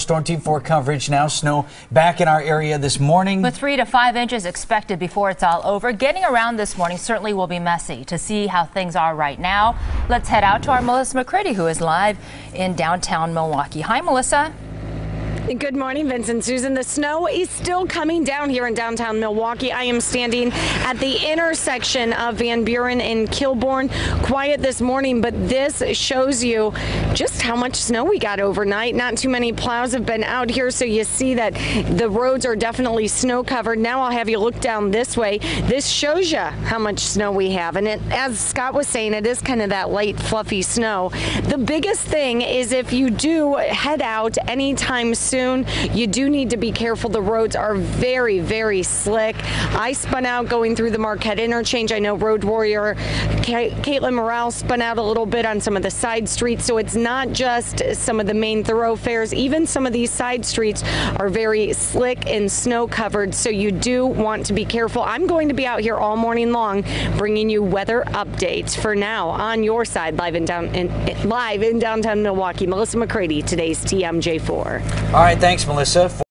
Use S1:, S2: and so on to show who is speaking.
S1: Storm Team 4 coverage now. Snow back in our area this morning.
S2: With three to five inches expected before it's all over. Getting around this morning certainly will be messy. To see how things are right now, let's head out to our Melissa McCrady, who is live in downtown Milwaukee. Hi, Melissa.
S3: Good morning, Vincent. Susan, the snow is still coming down here in downtown Milwaukee. I am standing at the intersection of Van Buren and Kilbourn. Quiet this morning, but this shows you just how much snow we got overnight. Not too many plows have been out here, so you see that the roads are definitely snow covered. Now I'll have you look down this way. This shows you how much snow we have. And it, as Scott was saying, it is kind of that light, fluffy snow. The biggest thing is if you do head out anytime soon, soon. You do need to be careful. The roads are very, very slick. I spun out going through the Marquette interchange. I know Road Warrior Caitlin Morale spun out a little bit on some of the side streets. So it's not just some of the main thoroughfares. Even some of these side streets are very slick and snow covered. So you do want to be careful. I'm going to be out here all morning long bringing you weather updates. For now, on your side, live in, down, in, live in downtown Milwaukee, Melissa McCrady, today's TMJ4.
S1: All right, thanks, Melissa.